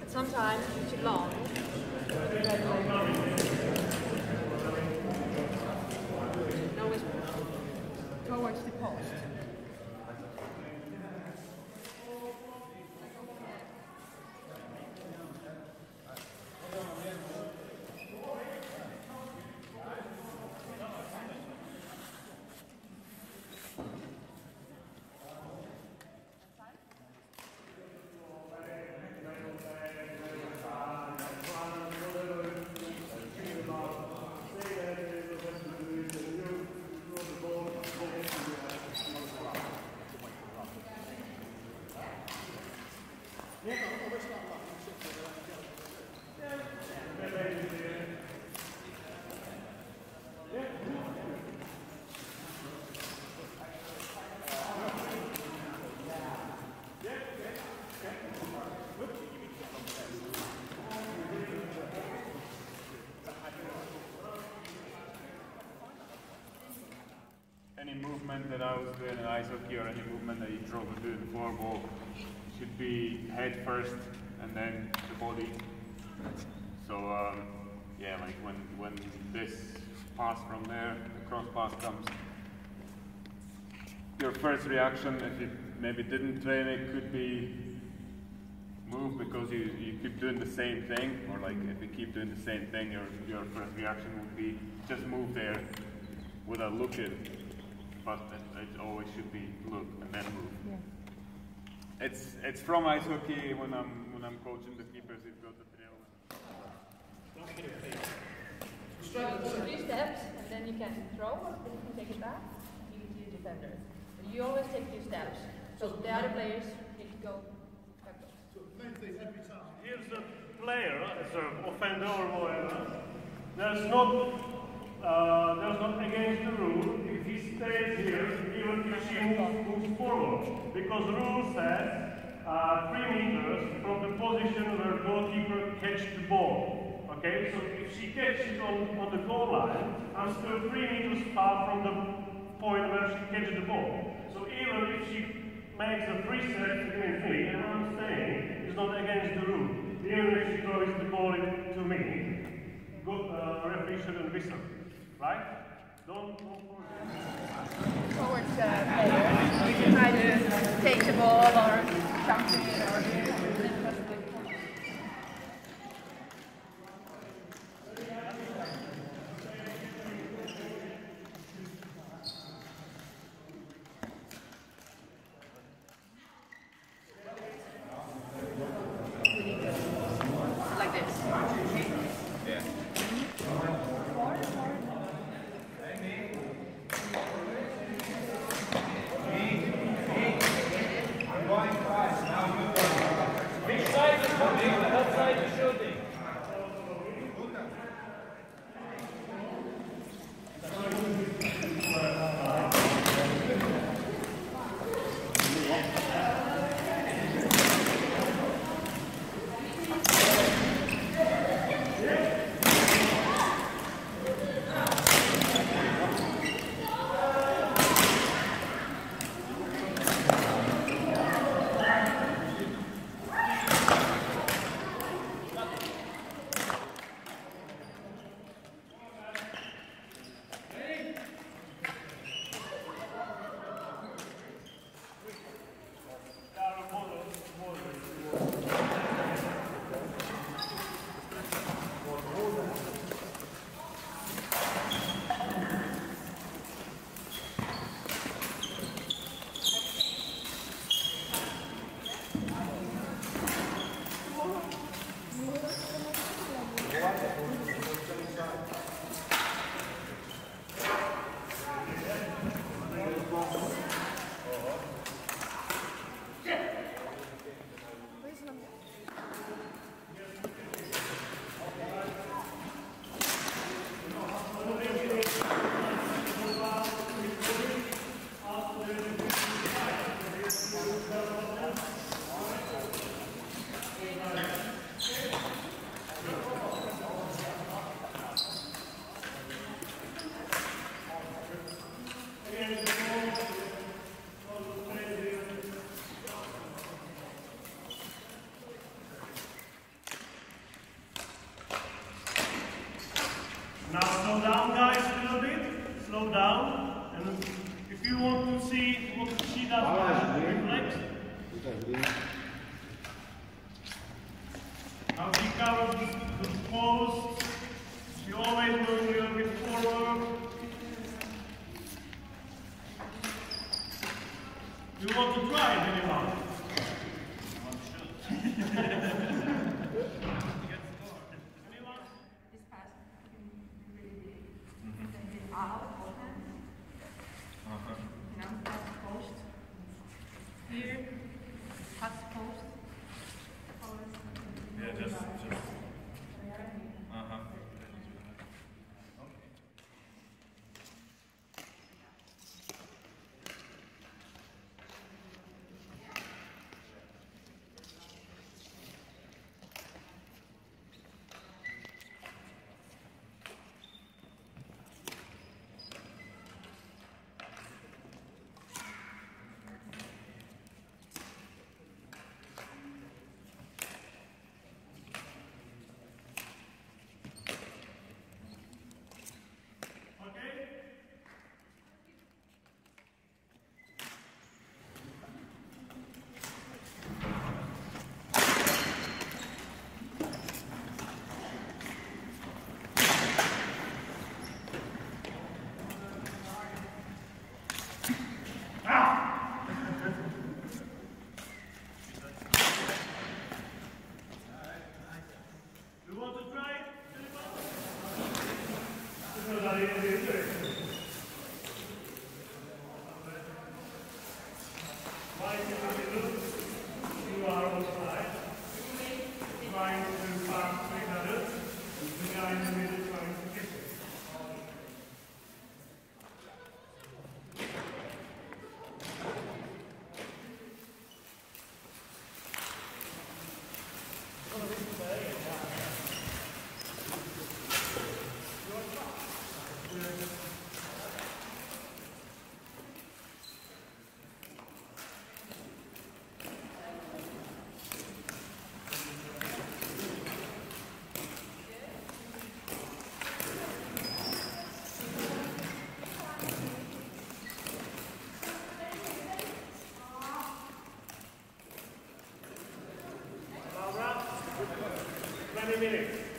But sometimes too long. Always towards the post. Any movement that I was doing in ice hockey or any movement that you drove to do in floorball should be head first and then the body. So um, yeah, like when when this pass from there, the cross pass comes, your first reaction, if you maybe didn't train it, could be move because you, you keep doing the same thing, or like if you keep doing the same thing, your your first reaction would be just move there without looking but it, it always should be look and then move. Yeah. It's it's from ice hockey when I'm when I'm coaching the keepers. You've got the drill. Three steps, and then you can throw, then you can take it back, You can to your defender. But you always take two steps. So the other players need to go backwards. Here's the player, as an offender or whatever. There's not, uh, there's not against the rule if he stays here, even if she moves, moves forward. Because the rule says uh, three meters from the position where the goalkeeper catch the ball. Okay, so if she catches on, on the goal line, I'm still three meters far from the point where she catches the ball. So even if she makes a free set against me, and I'm saying it's not against the rule. Even if she throws the ball to me, go, uh, referee shouldn't whistle, right? Don't, don't forget. Minutes.